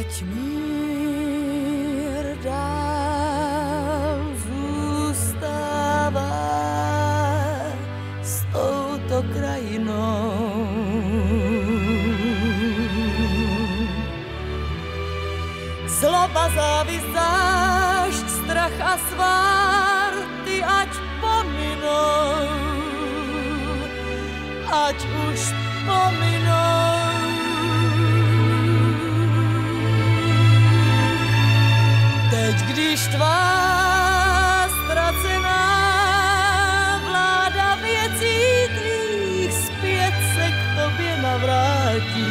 Ať mír dál zůstává s touto krajinou. Zloba, závist, zášť, strach a svár, ty ať pominou, ať už pominou. Navrátí,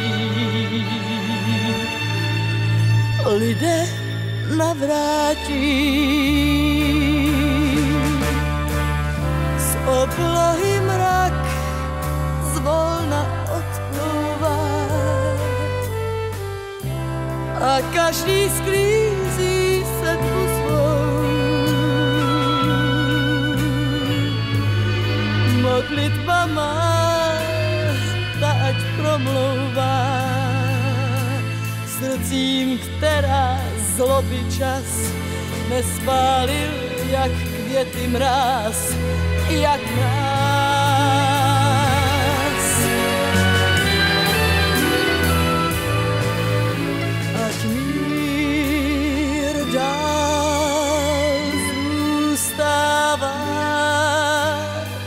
lidé navrátí. Z oblohy mrak zvolna odplouvá a každý sklízí sedbu svou. Modlitba má, promlouvá srdcím, která zloby čas nespálil, jak květy mráz, jak mráz. Ať mír dál zůstává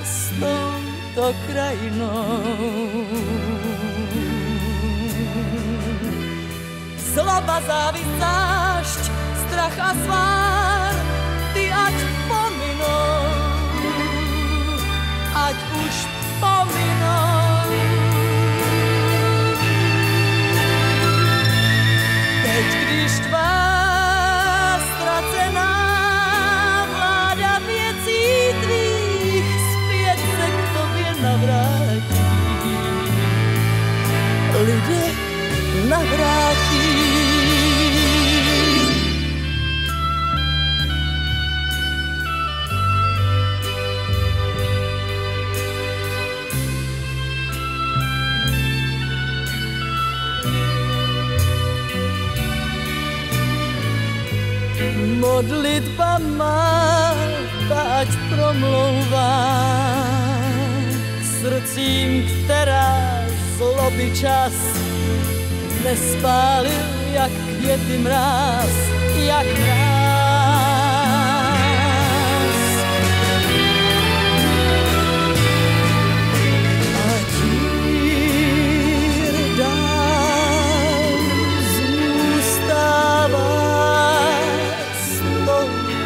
s touto krajinou. Zloba, závist, strach a svár, ty ať pominou, ať už pominou. Teď, když tvá ztracená vláda věcí tvých zpět se k tobě navrátí, lidé navrátí. Modlitba má, ať promlouvá srdcím, která zloby čas nespálil, jak květy mráz, jak mráz.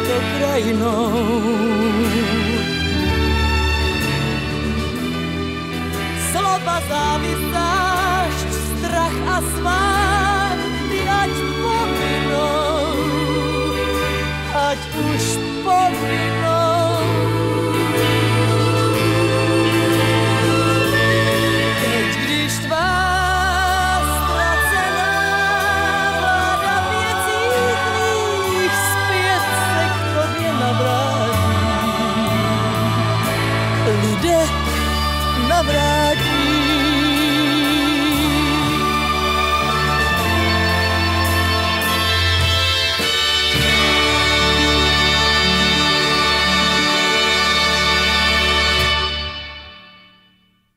to krajinou. Slova závistášť, strach a svár, ty ať pominou, ať už pominou.